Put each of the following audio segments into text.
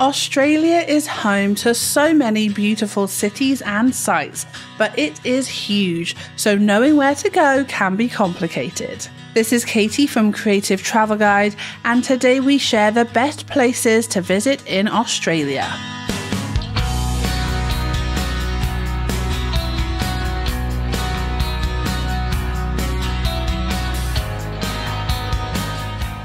Australia is home to so many beautiful cities and sites, but it is huge, so knowing where to go can be complicated. This is Katie from Creative Travel Guide, and today we share the best places to visit in Australia.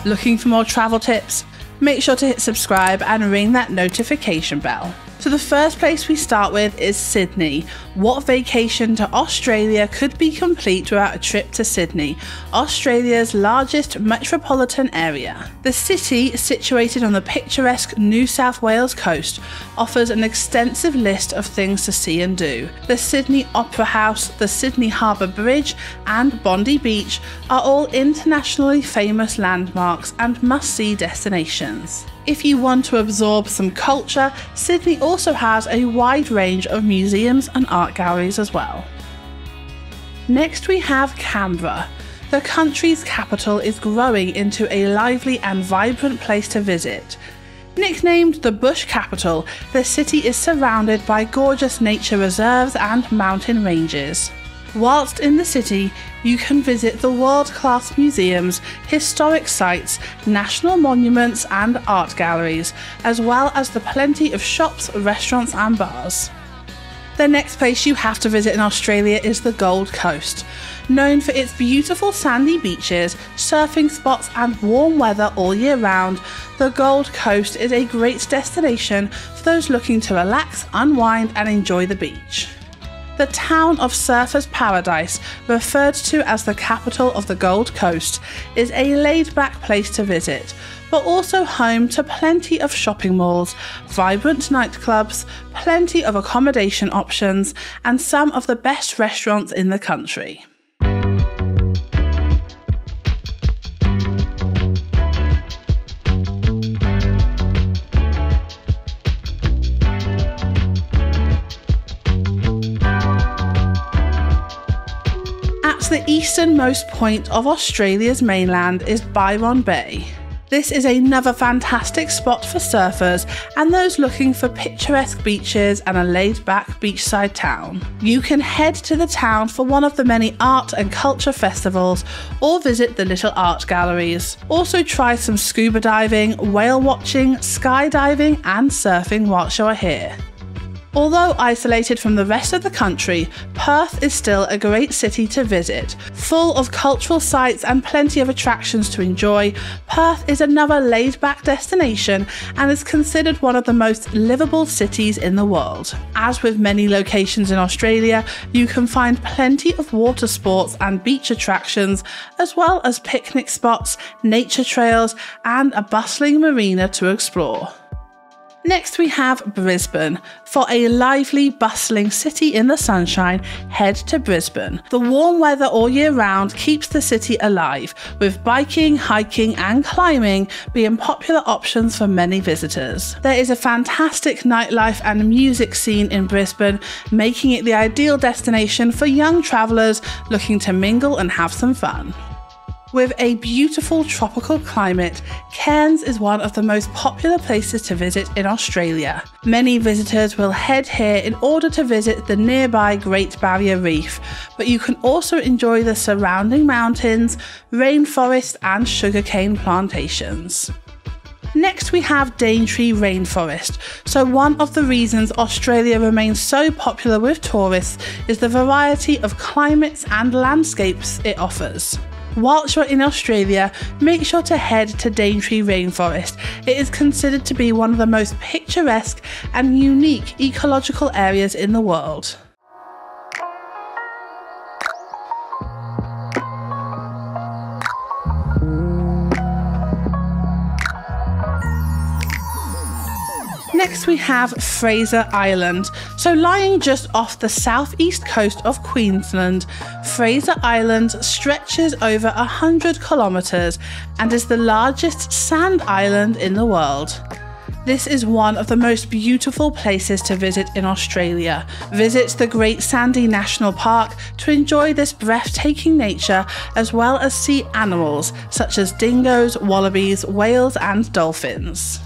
Looking for more travel tips? Make sure to hit subscribe and ring that notification bell. So, the first place we start with is Sydney. What vacation to Australia could be complete without a trip to Sydney, Australia's largest metropolitan area? The city, situated on the picturesque New South Wales coast, offers an extensive list of things to see and do. The Sydney Opera House, the Sydney Harbour Bridge, and Bondi Beach are all internationally famous landmarks and must see destinations. If you want to absorb some culture, Sydney also has a wide range of museums and art galleries as well. Next, we have Canberra. The country's capital is growing into a lively and vibrant place to visit. Nicknamed the Bush Capital, the city is surrounded by gorgeous nature reserves and mountain ranges. Whilst in the city, you can visit the world class museums, historic sites, national monuments, and art galleries, as well as the plenty of shops, restaurants, and bars. The next place you have to visit in Australia is the Gold Coast. Known for its beautiful sandy beaches, surfing spots, and warm weather all year round, the Gold Coast is a great destination for those looking to relax, unwind, and enjoy the beach. The town of Surfers Paradise, referred to as the capital of the Gold Coast, is a laid back place to visit, but also home to plenty of shopping malls, vibrant nightclubs, plenty of accommodation options, and some of the best restaurants in the country. The easternmost point of Australia's mainland is Byron Bay. This is another fantastic spot for surfers and those looking for picturesque beaches and a laid back beachside town. You can head to the town for one of the many art and culture festivals or visit the little art galleries. Also, try some scuba diving, whale watching, skydiving, and surfing whilst you are here. Although isolated from the rest of the country, Perth is still a great city to visit. Full of cultural sites and plenty of attractions to enjoy, Perth is another laid back destination and is considered one of the most livable cities in the world. As with many locations in Australia, you can find plenty of water sports and beach attractions, as well as picnic spots, nature trails, and a bustling marina to explore. Next, we have Brisbane. For a lively, bustling city in the sunshine, head to Brisbane. The warm weather all year round keeps the city alive, with biking, hiking, and climbing being popular options for many visitors. There is a fantastic nightlife and music scene in Brisbane, making it the ideal destination for young travellers looking to mingle and have some fun. With a beautiful tropical climate, Cairns is one of the most popular places to visit in Australia. Many visitors will head here in order to visit the nearby Great Barrier Reef, but you can also enjoy the surrounding mountains, rainforest, and sugarcane plantations. Next, we have Daintree Rainforest. So, one of the reasons Australia remains so popular with tourists is the variety of climates and landscapes it offers. Whilst you're in Australia, make sure to head to Daintree Rainforest. It is considered to be one of the most picturesque and unique ecological areas in the world. Next, we have Fraser Island. So, lying just off the southeast coast of Queensland, Fraser Island stretches over 100 kilometres and is the largest sand island in the world. This is one of the most beautiful places to visit in Australia. Visit the Great Sandy National Park to enjoy this breathtaking nature as well as see animals such as dingoes, wallabies, whales, and dolphins.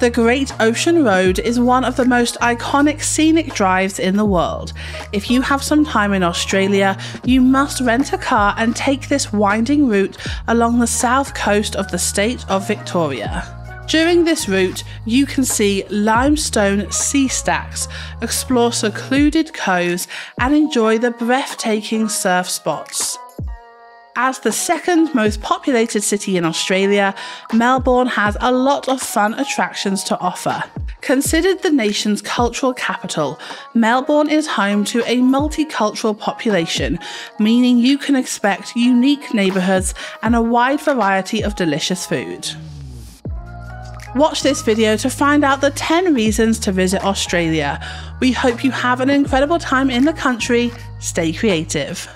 The Great Ocean Road is one of the most iconic scenic drives in the world. If you have some time in Australia, you must rent a car and take this winding route along the south coast of the state of Victoria. During this route, you can see limestone sea stacks, explore secluded coves, and enjoy the breathtaking surf spots. As the second most populated city in Australia, Melbourne has a lot of fun attractions to offer. Considered the nation's cultural capital, Melbourne is home to a multicultural population, meaning you can expect unique neighbourhoods and a wide variety of delicious food. Watch this video to find out the 10 reasons to visit Australia. We hope you have an incredible time in the country. Stay creative.